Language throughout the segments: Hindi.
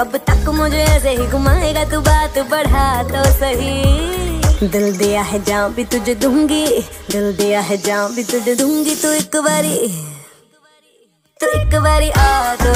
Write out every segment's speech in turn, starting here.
कब तक मुझे ऐसे ही घुमाएगा तू बात बढ़ा तो सही। दिल दिया है जान भी तुझे दूँगी, दिल दिया है जान भी तुझे दूँगी तू एक बारी, तू एक बारी आ तो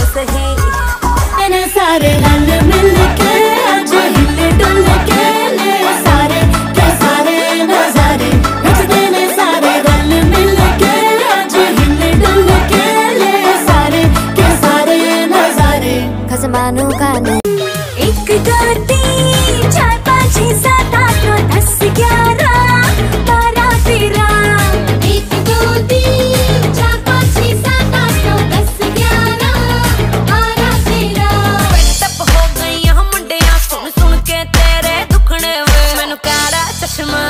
ਤੇਰੇ ਦੁਖਣੇ ਵੇ ਮੈਨੂੰ ਕਾਲਾ ਚਸ਼ਮਾ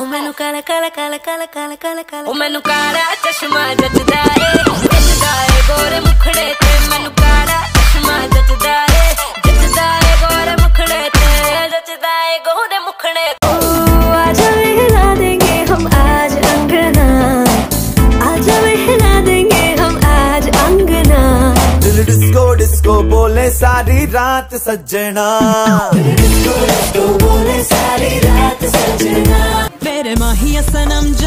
ਹੋ ਮੈਨੂੰ ਕਾਲਾ ਕਾਲਾ ਕਾਲਾ ਕਾਲਾ ਕਾਲਾ ਕਾਲਾ ਕਾਲਾ ਉਹ ਮੈਨੂੰ ਕਾਲਾ ਚਸ਼ਮਾ ਜੱਜਦਾ ਏ ਜੱਜਦਾ ਏ ਗੋਰੇ ਮੁਖੜੇ ਤੇ ਮੈਨੂੰ ਕਾਲਾ ਚਸ਼ਮਾ ਜੱਜਦਾ ਏ ਜੱਜਦਾ ਏ ਗੋਰੇ ਮੁਖੜੇ ਤੇ ਜੱਜਦਾ ਏ ਗੋਰੇ ਮੁਖੜੇ आज हिला देंगे हम आज अंगना आज हिला देंगे हम आज अंगना दिल डिस्को डिस्को बोले सारी रात सज्जना and I'm just